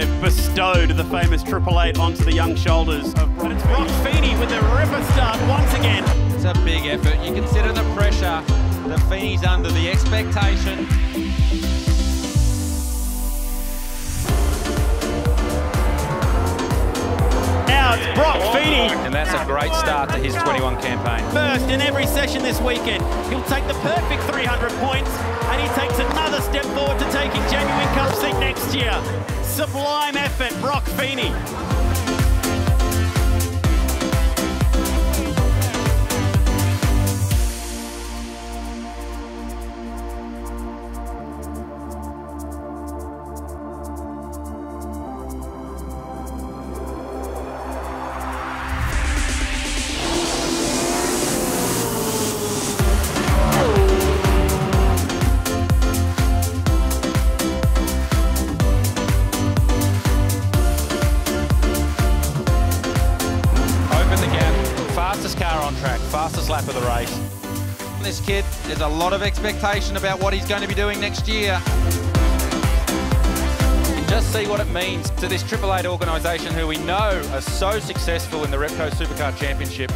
They've bestowed the famous Triple Eight onto the young shoulders of But it's Broc Feeney with the ripper start once again. It's a big effort. You consider the pressure that Feeney's under, the expectation. Now it's Broc Feeney. And that's a great start to his 21 campaign. First in every session this weekend. He'll take the perfect 300 points and he takes another step forward to taking Jamie Whincup seat next year. Sublime effort, Broc Feeney. Fastest car on track, fastest lap of the race. This kid, there's a lot of expectation about what he's going to be doing next year. Can just see what it means to this Triple Eight organisation who we know are so successful in the Repco Supercar Championship.